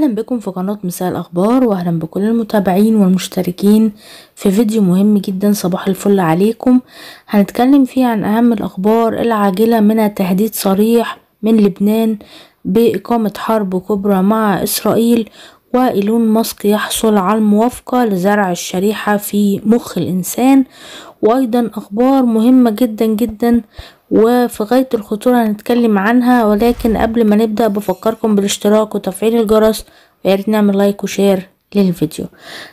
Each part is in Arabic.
أهلا بكم في قناة مساء الأخبار واهلا بكل المتابعين والمشتركين في فيديو مهم جدا صباح الفل عليكم. هنتكلم فيه عن أهم الأخبار العاجلة منها تهديد صريح من لبنان بإقامة حرب كبرى مع إسرائيل وإيلون ماسك يحصل على الموافقة لزرع الشريحة في مخ الإنسان. وأيضا أخبار مهمة جدا جدا وفي غاية الخطورة هنتكلم عنها ولكن قبل ما نبدأ بفكركم بالاشتراك وتفعيل الجرس وياريت نعمل like و share للفيديو.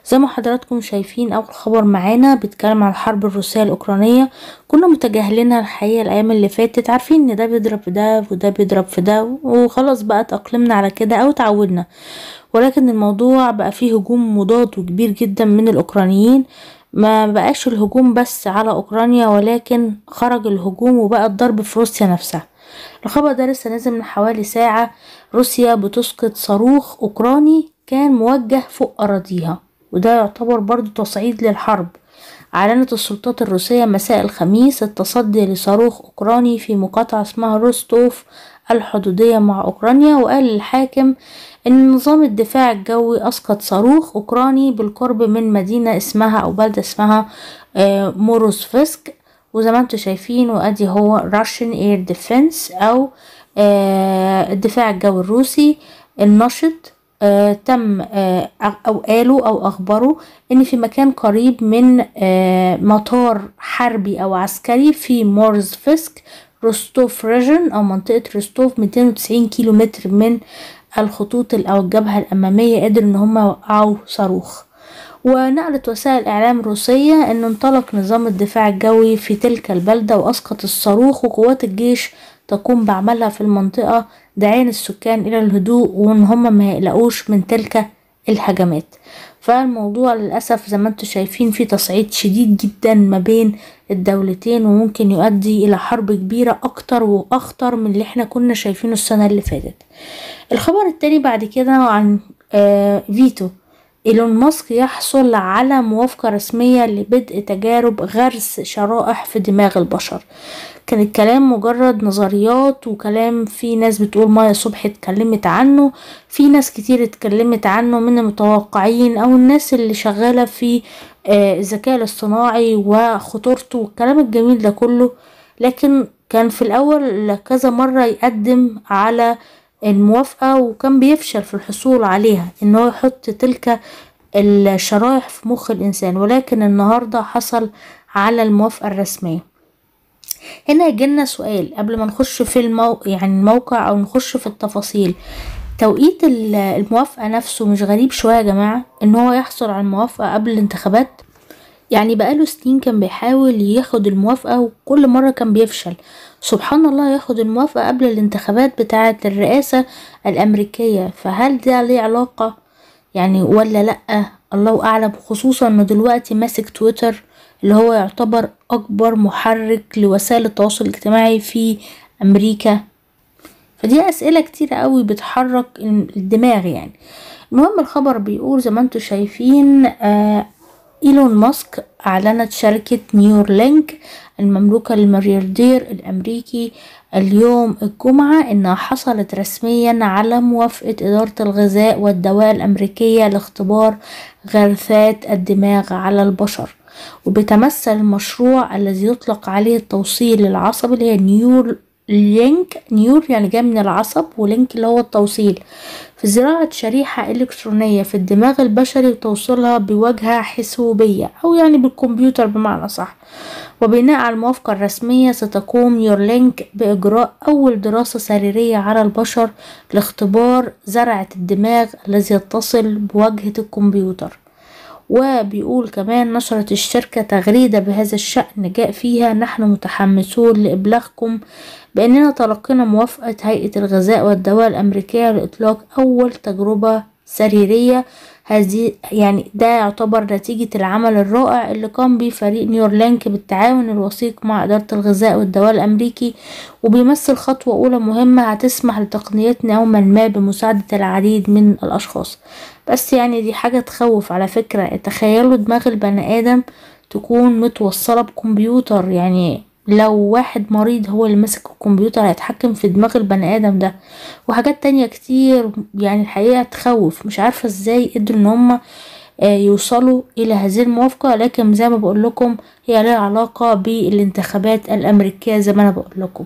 زي ما حضراتكم شايفين أول خبر معانا بيتكلم عن الحرب الروسية الأوكرانية. كنا متجاهلينها الحقيقة الأيام اللي فاتت عارفين إن ده بيضرب في ده وده بيضرب في ده وخلاص بقى تأقلمنا على كده أو تعودنا ولكن الموضوع بقى فيه هجوم مضاد وكبير جدا من الأوكرانيين. ما بقاش الهجوم بس على أوكرانيا ولكن خرج الهجوم وبقى الضرب في روسيا نفسها. الخبر ده لسه نازل من حوالي ساعة. روسيا بتسقط صاروخ أوكراني كان موجه فوق أراضيها وده يعتبر برضو تصعيد للحرب. أعلنت السلطات الروسية مساء الخميس التصدي لصاروخ أوكراني في مقاطعة اسمها روستوف الحدودية مع أوكرانيا وقال الحاكم إن نظام الدفاع الجوي أسقط صاروخ أوكراني بالقرب من مدينة اسمها أو بلدة اسمها موروسفسك وزي ما أنتم شايفين وأدي هو Russian Air Defense أو الدفاع الجوي الروسي النشط آه تم آه أو قالوا أو أخبروا إن في مكان قريب من آه مطار حربي أو عسكري في مورز فيسك روستوف region أو منطقة روستوف 290 كيلو متر من الخطوط أو الجبهة الأمامية قدر إن هم يوقعوا صاروخ. ونقلت وسائل الاعلام الروسية إن انطلق نظام الدفاع الجوي في تلك البلدة وأسقط الصاروخ وقوات الجيش تقوم بعملها في المنطقة داعيا السكان إلى الهدوء وإن هما ما يقلقوش من تلك الهجمات. فالموضوع للأسف زي ما أنتم شايفين فيه تصعيد شديد جدا ما بين الدولتين وممكن يؤدي إلى حرب كبيرة أكتر وأخطر من اللي إحنا كنا شايفينه السنة اللي فاتت. الخبر التاني بعد كده عن آه فيتو. إيلون ماسك يحصل على موافقة رسمية لبدء تجارب غرس شرائح في دماغ البشر. كان الكلام مجرد نظريات وكلام في ناس بتقول مايا صبحي اتكلمت عنه في ناس كتير اتكلمت عنه من المتوقعين أو الناس اللي شغالة في الذكاء الاصطناعي وخطورته والكلام الجميل ده كله. لكن كان في الأول كذا مرة يقدم على الموافقة وكان بيفشل في الحصول عليها إن هو يحط تلك الشرائح في مخ الإنسان. ولكن النهاردة حصل على الموافقة الرسمية. هنا يجيلنا سؤال قبل ما نخش في المو... يعني الموقع أو نخش في التفاصيل. توقيت الموافقة نفسه مش غريب شوية يا جماعة؟ إن هو يحصل على الموافقة قبل الانتخابات؟ يعني بقاله سنين كان بيحاول ياخد الموافقة وكل مرة كان بيفشل. سبحان الله ياخد الموافقة قبل الانتخابات بتاعة الرئاسة الأمريكية. فهل ده ليه علاقة؟ يعني ولا لأ؟ الله أعلم. خصوصا إنه دلوقتي ماسك تويتر اللي هو يعتبر أكبر محرك لوسائل التواصل الاجتماعي في أمريكا. فدي أسئلة كتيرة قوي بتحرك الدماغ يعني. المهم الخبر بيقول زي ما أنتم شايفين آه إيلون ماسك أعلنت شركة نيورلينك المملوكة للملياردير الأمريكي اليوم الجمعة إنها حصلت رسميا على موافقة إدارة الغذاء والدواء الأمريكية لاختبار غرسات الدماغ على البشر. وبيتمثل المشروع الذي يطلق عليه التوصيل العصبي اللي هي نيور لينك neur يعني جاي من العصب و link اللي هو التوصيل. في زراعة شريحة إلكترونية في الدماغ البشري وتوصيلها بواجهة حاسوبية أو يعني بالكمبيوتر بمعنى صح. وبناء على الموافقة الرسمية ستقوم يورلينك بإجراء أول دراسة سريرية على البشر لاختبار زرعة الدماغ الذي يتصل بواجهة الكمبيوتر. وبيقول كمان نشرت الشركة تغريدة بهذا الشأن جاء فيها نحن متحمسون لإبلاغكم بأننا تلقينا موافقة هيئة الغذاء والدواء الأمريكية لإطلاق أول تجربة سريرية هذه يعني ده يعتبر نتيجة العمل الرائع اللي قام به فريق نيورلينك بالتعاون الوثيق مع إدارة الغذاء والدواء الأمريكي وبيمثل خطوة أولى مهمة هتسمح لتقنيتنا يوما ما بمساعدة العديد من الأشخاص. بس يعني دي حاجة تخوف على فكرة. تخيلوا دماغ البني آدم تكون متوصلة بكمبيوتر يعني لو واحد مريض هو اللي ماسك الكمبيوتر هيتحكم في دماغ البني آدم ده. وحاجات تانية كتير يعني الحقيقة تخوف. مش عارفة إزاي قدروا ان هما يوصلوا إلى هذه الموافقة. لكن زي ما بقول لكم هي لها علاقة بالانتخابات الأمريكية زي ما أنا بقول لكم.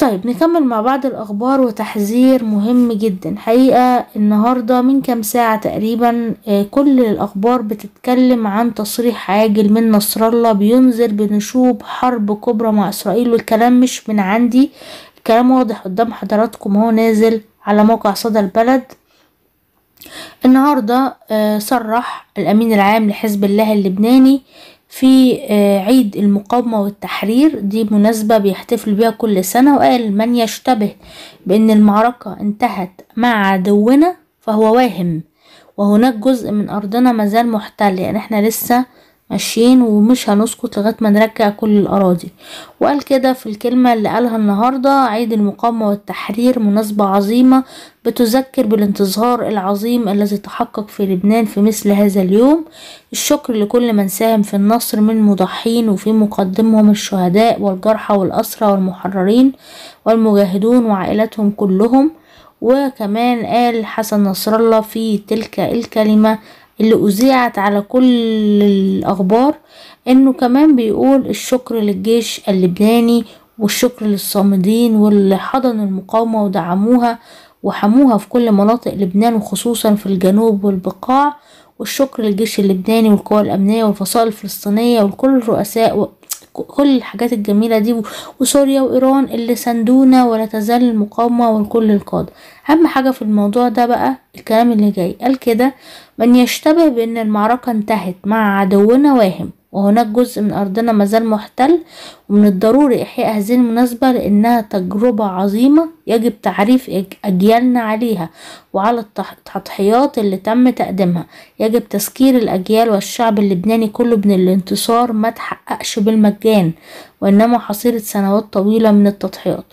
طيب نكمل مع بعض الأخبار وتحذير مهم جدا. حقيقة النهاردة من كام ساعة تقريبا كل الأخبار بتتكلم عن تصريح عاجل من نصر الله. بينذر بنشوب حرب كبرى مع إسرائيل والكلام مش من عندي. الكلام واضح قدام حضراتكم هو نازل على موقع صدى البلد. النهاردة صرح الأمين العام لحزب الله اللبناني في عيد المقاومة والتحرير. دي مناسبة بيحتفل بيها كل سنة وقال من يشتبه بأن المعركة انتهت مع عدونا فهو واهم وهناك جزء من أرضنا مازال محتل. يعني إحنا لسه ماشيين ومش هنسكت لغاية ما نرجع كل الأراضي. وقال كده في الكلمة اللي قالها النهاردة عيد المقاومة والتحرير مناسبة عظيمة بتذكر بالانتصار العظيم الذي تحقق في لبنان في مثل هذا اليوم. الشكر لكل من ساهم في النصر من مضحين وفي مقدمهم الشهداء والجرحى والأسرى والمحررين والمجاهدون وعائلاتهم كلهم. وكمان قال حسن نصر الله في تلك الكلمة اللي أذيعت على كل الأخبار إنه كمان بيقول الشكر للجيش اللبناني والشكر للصامدين واللي حضنوا المقاومة ودعموها وحموها في كل مناطق لبنان وخصوصا في الجنوب والبقاع والشكر للجيش اللبناني والقوى الأمنية والفصائل الفلسطينية وكل الرؤساء كل الحاجات الجميلة دي وسوريا وإيران اللي سندونا ولا تزال المقاومة والكل القادة. أهم حاجة في الموضوع ده بقى الكلام اللي جاي. قال كده من يشتبه بأن المعركة انتهت مع عدونا واهم وهناك جزء من أرضنا مازال محتل ومن الضروري إحياء هذه المناسبة لأنها تجربة عظيمة يجب تعريف أجيالنا عليها وعلى التضحيات اللي تم تقديمها. يجب تذكير الأجيال والشعب اللبناني كله بأن الانتصار ما تحققش بالمجان وإنما حصيلة سنوات طويلة من التضحيات.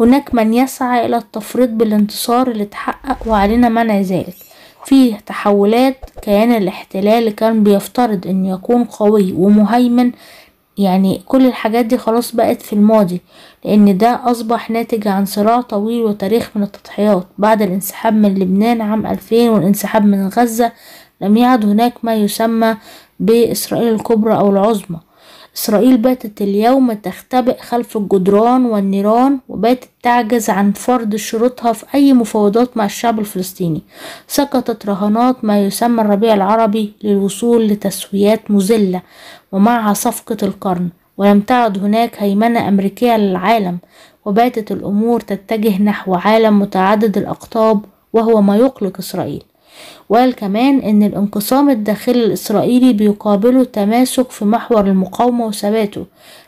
هناك من يسعى إلى التفريط بالانتصار اللي تحقق وعلينا منع ذلك. في تحولات كيان الاحتلال كان بيفترض إن يكون قوي ومهيمن. يعني كل الحاجات دي خلاص بقت في الماضي لأن ده أصبح ناتج عن صراع طويل وتاريخ من التضحيات. بعد الانسحاب من لبنان عام 2000 والانسحاب من غزة لم يعد هناك ما يسمى بإسرائيل الكبرى أو العظمى. إسرائيل باتت اليوم تختبئ خلف الجدران والنيران وباتت تعجز عن فرض شروطها في أي مفاوضات مع الشعب الفلسطيني. سقطت رهانات ما يسمى الربيع العربي للوصول لتسويات مذلة ومعها صفقة القرن. ولم تعد هناك هيمنة أمريكية للعالم وباتت الأمور تتجه نحو عالم متعدد الأقطاب وهو ما يقلق إسرائيل. وقال كمان إن الانقسام الداخلي الإسرائيلي بيقابله تماسك في محور المقاومة وثباته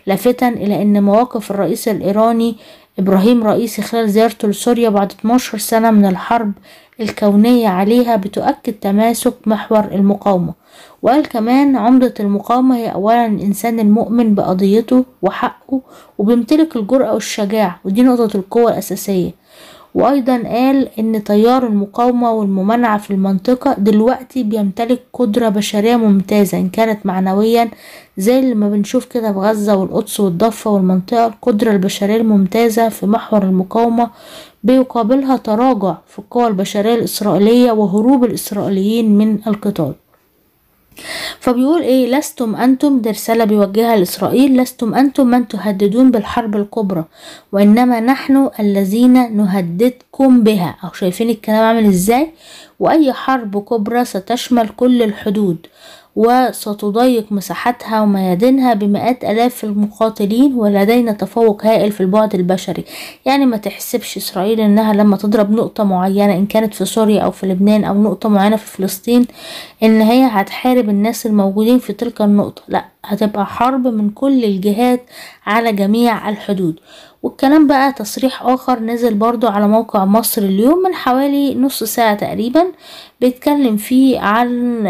لافتا إلى إن مواقف الرئيس الإيراني إبراهيم رئيسي خلال زيارته لسوريا بعد 12 سنة من الحرب الكونية عليها بتؤكد تماسك محور المقاومة. وقال كمان عمدة المقاومة هي أولا الإنسان المؤمن بقضيته وحقه وبيمتلك الجرأة والشجاعة ودي نقطة القوة الأساسية. وأيضا قال إن تيار المقاومة والممانعة في المنطقة دلوقتي بيمتلك قدرة بشرية ممتازة إن كانت معنويا زي اللي ما بنشوف كده في غزة والقدس والضفة والمنطقة القدرة البشرية الممتازة في محور المقاومة بيقابلها تراجع في القوى البشرية الإسرائيلية وهروب الإسرائيليين من القتال. فبيقول إيه لستم أنتم دي رسالة بيوجهها لإسرائيل لستم أنتم من تهددون بالحرب الكبرى وإنما نحن الذين نهددكم بها. أو شايفين الكلام عامل إزاي؟ وأي حرب كبرى ستشمل كل الحدود. وستضيق مساحتها وميادينها بمئات آلاف المقاتلين ولدينا تفوق هائل في البعد البشري. يعني ما تحسبش إسرائيل إنها لما تضرب نقطة معينة إن كانت في سوريا أو في لبنان أو نقطة معينة في فلسطين إن هي هتحارب الناس الموجودين في تلك النقطة. لا هتبقى حرب من كل الجهات على جميع الحدود. والكلام بقى تصريح آخر نزل برضو على موقع مصر اليوم من حوالي نص ساعة تقريبا بيتكلم فيه عن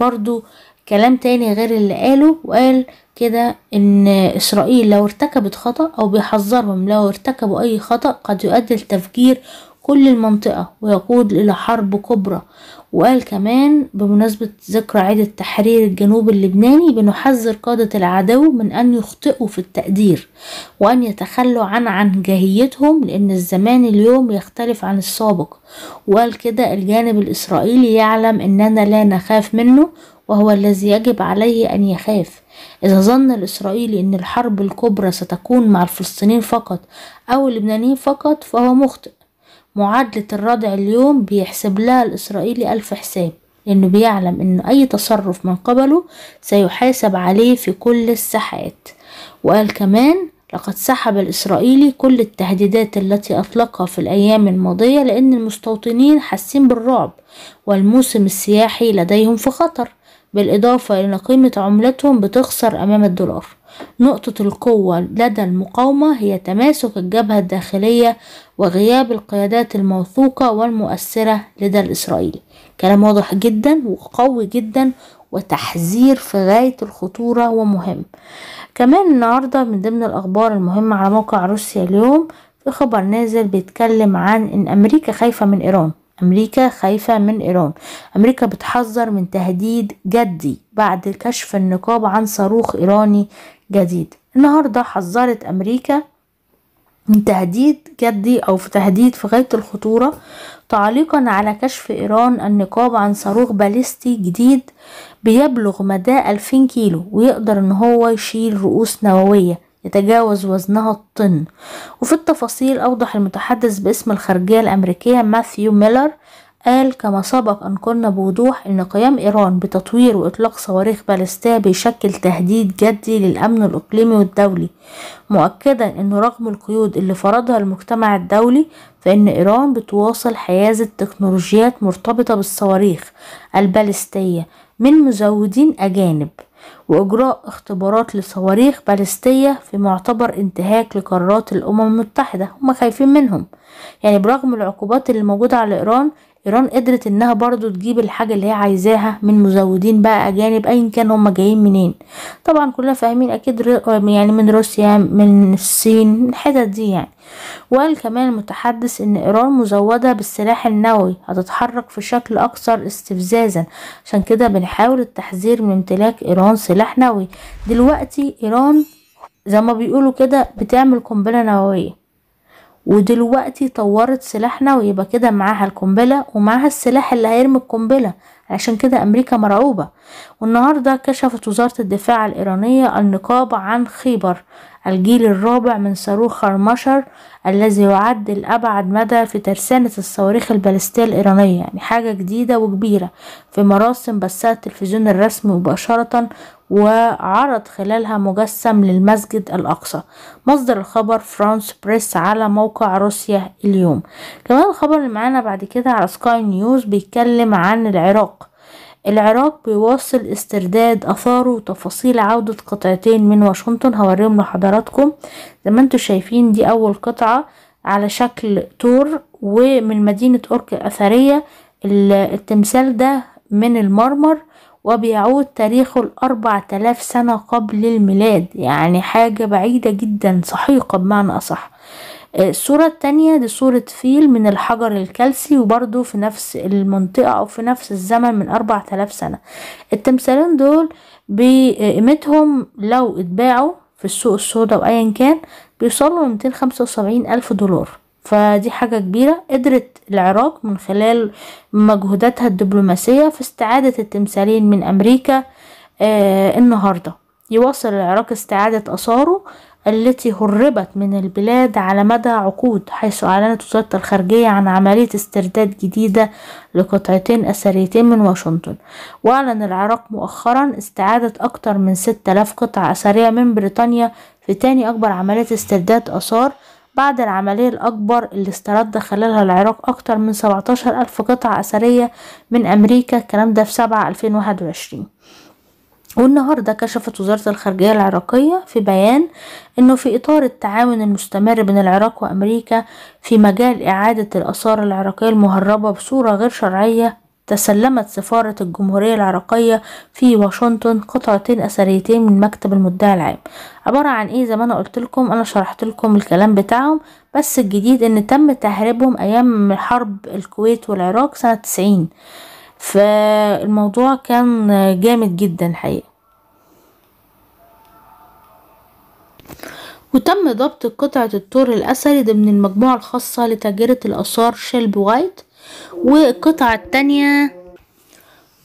برضو كلام تاني غير اللي قاله وقال كده إن إسرائيل لو ارتكبت خطأ أو بيحذرهم لو ارتكبوا أي خطأ قد يؤدي لتفجير كل المنطقة ويقود إلى حرب كبرى. وقال كمان بمناسبة ذكرى عيد التحرير الجنوب اللبناني بنحذر قادة العدو من أن يخطئوا في التقدير وأن يتخلوا عن عنجهيتهم لأن الزمان اليوم يختلف عن السابق. وقال كده الجانب الإسرائيلي يعلم أننا لا نخاف منه وهو الذي يجب عليه أن يخاف. إذا ظن الإسرائيلي أن الحرب الكبرى ستكون مع الفلسطينيين فقط أو اللبنانيين فقط فهو مخطئ. معادلة الردع اليوم بيحسب لها الإسرائيلي ألف حساب لأنه بيعلم أن أي تصرف من قبله سيحاسب عليه في كل الساحات. وقال كمان لقد سحب الإسرائيلي كل التهديدات التي أطلقها في الأيام الماضية لأن المستوطنين حاسين بالرعب والموسم السياحي لديهم في خطر بالإضافة إلى قيمة عملتهم بتخسر أمام الدولار. نقطة القوة لدى المقاومة هي تماسك الجبهة الداخلية وغياب القيادات الموثوقة والمؤثرة لدى الإسرائيلي. كلام واضح جدا وقوي جدا وتحذير في غاية الخطورة ومهم. كمان النهاردة من ضمن الأخبار المهمة على موقع روسيا اليوم في خبر نازل بيتكلم عن إن أمريكا خايفة من إيران. أمريكا خايفة من إيران. أمريكا بتحذر من تهديد جدي بعد كشف النقاب عن صاروخ إيراني جديد. النهاردة حذرت أمريكا من تهديد جدي أو في تهديد في غاية الخطورة تعليقا على كشف إيران النقاب عن صاروخ باليستي جديد بيبلغ مداه ألفين كيلو ويقدر إن هو يشيل رؤوس نووية يتجاوز وزنها الطن. وفي التفاصيل أوضح المتحدث باسم الخارجية الأمريكية ماثيو ميلر قال كما سبق أن قلنا بوضوح أن قيام إيران بتطوير وإطلاق صواريخ باليستية بيشكل تهديد جدي للأمن الإقليمي والدولي مؤكدا أنه رغم القيود اللي فرضها المجتمع الدولي فإن إيران بتواصل حيازة تكنولوجيات مرتبطة بالصواريخ الباليستية من مزودين أجانب وإجراء اختبارات لصواريخ باليستية في معتبر انتهاك لقرارات الأمم المتحدة هما خايفين منهم. يعني برغم العقوبات اللي موجودة على إيران إيران قدرت إنها برضو تجيب الحاجة اللي هي عايزاها من مزودين بقى أجانب أيا كان هما جايين منين. طبعا كلنا فاهمين أكيد يعني من روسيا من الصين الحتت دي يعني. وقال كمان المتحدث إن إيران مزودة بالسلاح النووي هتتحرك في شكل أكثر استفزازا. عشان كده بنحاول التحذير من امتلاك إيران سلاح نووي. دلوقتي إيران زي ما بيقولوا كده بتعمل قنبلة نووية. ودلوقتي طورت سلاح نووي يبقى كده معاها القنبلة ومعاها السلاح اللي هيرمي القنبلة. عشان كده أمريكا مرعوبة. والنهاردة كشفت وزارة الدفاع الإيرانية النقاب عن خيبر الجيل الرابع من صاروخ خرمشهر الذي يعد الأبعد مدى في ترسانة الصواريخ البالستية الإيرانية يعني حاجة جديدة وكبيرة. في مراسم بثها التلفزيون الرسمي مباشرة وعرض خلالها مجسم للمسجد الأقصى. مصدر الخبر فرانس بريس على موقع روسيا اليوم. كمان الخبر اللي معانا بعد كده على سكاي نيوز بيتكلم عن العراق. العراق بيواصل استرداد آثاره وتفاصيل عودة قطعتين من واشنطن. هوريهم لحضراتكم. زي ما أنتوا شايفين دي أول قطعة على شكل تور ومن مدينة أورك الأثرية. التمثال ده من المرمر وبيعود تاريخه لأربع تلاف سنة قبل الميلاد يعني حاجة بعيدة جدا سحيقة بمعنى أصح. الصورة التانية دي صورة فيل من الحجر الكلسي وبرضو في نفس المنطقة أو في نفس الزمن من أربع تلاف سنة. التمثالين دول بقيمتهم لو اتباعوا في السوق السوداء وأيا كان بيوصلوا لميتين خمسة وسبعين ألف دولار. فدي حاجة كبيرة قدرت العراق من خلال مجهوداتها الدبلوماسية في استعادة التمثالين من أمريكا آه النهاردة. يواصل العراق استعادة أثاره التي هربت من البلاد على مدى عقود حيث أعلنت وزارة الخارجية عن عملية استرداد جديدة لقطعتين أثريتين من واشنطن. وأعلن العراق مؤخرا استعادة أكثر من 6000 قطعة أثرية من بريطانيا في تاني أكبر عملية استرداد آثار بعد العملية الأكبر اللي استرد خلالها العراق أكتر من 17 ألف قطعة أثرية من أمريكا الكلام ده في سبعة ألفين واحد وعشرين. والنهاردة كشفت وزارة الخارجية العراقية في بيان أنه في إطار التعاون المستمر بين العراق وأمريكا في مجال إعادة الآثار العراقية المهربة بصورة غير شرعية تسلمت سفارة الجمهورية العراقية في واشنطن قطعتين أثريتين من مكتب المدعي العام. عبارة عن إيه؟ زي ما أنا قلت لكم أنا شرحت لكم الكلام بتاعهم. بس الجديد إن تم تهريبهم أيام حرب الكويت والعراق سنة تسعين. فالموضوع كان جامد جدا حقيقة وتم ضبط قطعة التور الأثري ضمن المجموعة الخاصة لتاجرة الآثار شيلبي وايت. والقطعة التانية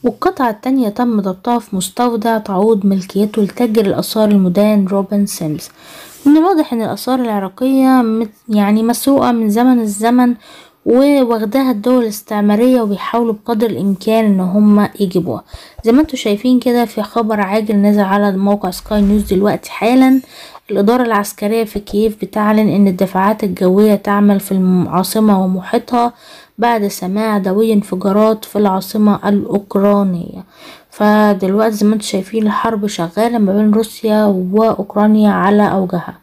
والقطعة التانية تم ضبطها في مستودع تعود ملكيته لتاجر الآثار المدان روبن سيمز. من الواضح إن الآثار العراقية يعني مسروقة من زمن الزمن وواخداها الدول الاستعمارية وبيحاولوا بقدر الإمكان إن هما يجيبوها. زي ما أنتوا شايفين كده في خبر عاجل نزل على موقع سكاي نيوز دلوقتي حالا. الإدارة العسكرية في كييف بتعلن إن الدفاعات الجوية تعمل في العاصمة ومحيطها بعد سماع دوي انفجارات في العاصمة الأوكرانية. فدلوقتي زي ما أنتوا شايفين الحرب شغالة ما بين روسيا وأوكرانيا على أوجها.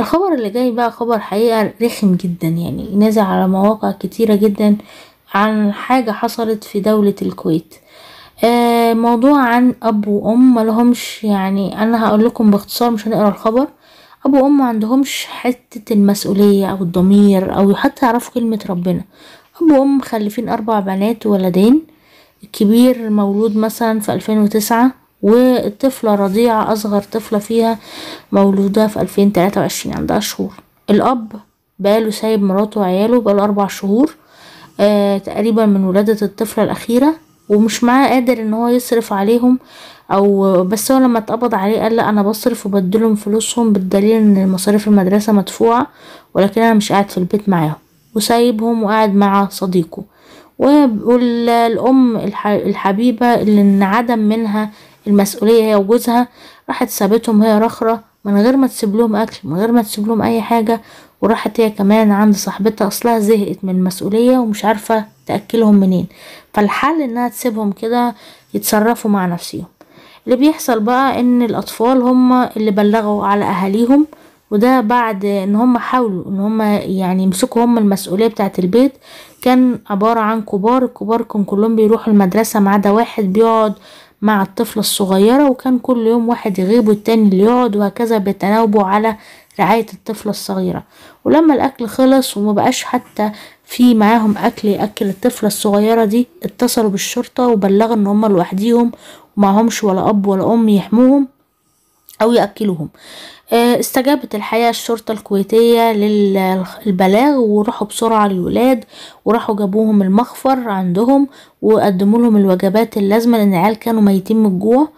الخبر اللي جاي بقى خبر حقيقة رخم جدا يعني نازل على مواقع كتيرة جدا عن حاجة حصلت في دولة الكويت. آه موضوع عن أب وأم ملهمش يعني أنا هقول لكم باختصار مش هنقرأ الخبر. أب وأم معندهمش حتة المسؤولية أو الضمير أو حتى يعرفوا كلمة ربنا. اب وام مخلفين أربع بنات وولدين. الكبير مولود مثلا في ألفين وتسعة والطفلة رضيعة أصغر طفلة فيها مولودة في ألفين تلاتة وعشرين عندها شهور. الأب بقاله سايب مراته وعياله بقاله أربع شهور آه تقريبا من ولادة الطفلة الأخيرة ومش معاه قادر إن هو يصرف عليهم أو بس هو لما اتقبض عليه قال لا أنا بصرف وبديلهم فلوسهم بالدليل إن مصاريف المدرسة مدفوعة ولكن أنا مش قاعد في البيت معاهم. وسايبهم وقاعد مع صديقه. والام الحبيبة اللي انعدم منها المسؤولية هي وجوزها راحت سابتهم هي رخرة من غير ما تسيب لهم أكل من غير ما تسيب لهم أي حاجة. وراحت هي كمان عند صاحبتها أصلها زهقت من المسؤولية ومش عارفة تأكلهم منين. فالحل إنها تسيبهم كده يتصرفوا مع نفسهم اللي بيحصل بقى إن الأطفال هم اللي بلغوا على أهاليهم وده بعد إن هم حاولوا إن هم يعني يمسكوا هم المسؤولية بتاعة البيت. كان عبارة عن كبار الكبار كان كلهم بيروحوا المدرسة ما عدا واحد بيقعد مع الطفلة الصغيرة وكان كل يوم واحد يغيب والتاني اللي يقعد وهكذا بيتناوبوا على رعاية الطفلة الصغيرة. ولما الأكل خلص ومبقاش حتى في معاهم أكل يأكل الطفلة الصغيرة دي اتصلوا بالشرطة وبلغوا إن هما لوحديهم ومعهمش ولا أب ولا أم يحموهم أو يأكلوهم. استجابت الحقيقة الشرطة الكويتية للبلاغ وراحوا بسرعة للولاد وراحوا جابوهم المخفر عندهم وقدموا لهم الوجبات اللازمة لأن العيال كانوا ميتين من الجوع.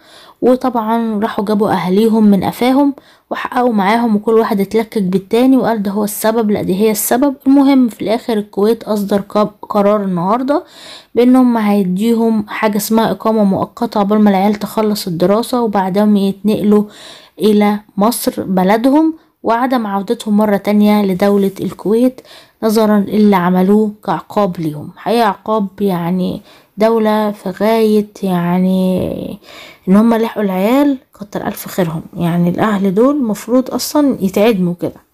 وطبعا راحوا جابوا أهاليهم من قفاهم وحققوا معاهم وكل واحد اتلكك بالتاني وقال ده هو السبب لا دي هي السبب. المهم في الآخر الكويت أصدر قرار النهاردة بأنهم هيديهم حاجة اسمها إقامة مؤقتة عقبال ما العيال تخلص الدراسة وبعدهم يتنقلوا إلى مصر بلدهم وعدم عودتهم مرة تانية لدولة الكويت نظرا اللي عملوه كعقاب ليهم. حقيقة عقاب يعني دولة في غاية يعني إن هم لحقوا العيال كتر ألف خيرهم. يعني الأهل دول مفروض أصلا يتعدموا كده.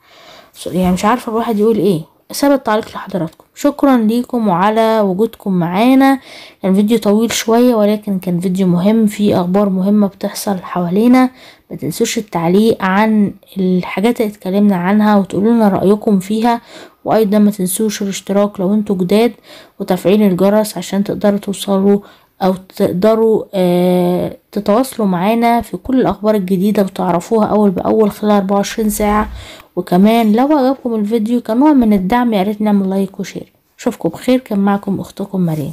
يعني مش عارفة الواحد يقول إيه. ساب التعليق لحضراتكم. شكرا ليكم وعلى وجودكم معانا. كان فيديو طويل شوية ولكن كان فيديو مهم. فيه أخبار مهمة بتحصل حوالينا. ما تنسوش التعليق عن الحاجات اللي اتكلمنا عنها وتقولوا لنا رأيكم فيها. وأيضا ما تنسوش الاشتراك لو أنتوا جداد وتفعيل الجرس عشان تقدروا توصلوا أو تقدروا آه تتواصلوا معانا في كل الأخبار الجديدة وتعرفوها أول بأول خلال 24 ساعة. وكمان لو عجبكم الفيديو كنوع من الدعم ياريت نعمل like و share. أشوفكم بخير كان معكم أختكم مريم.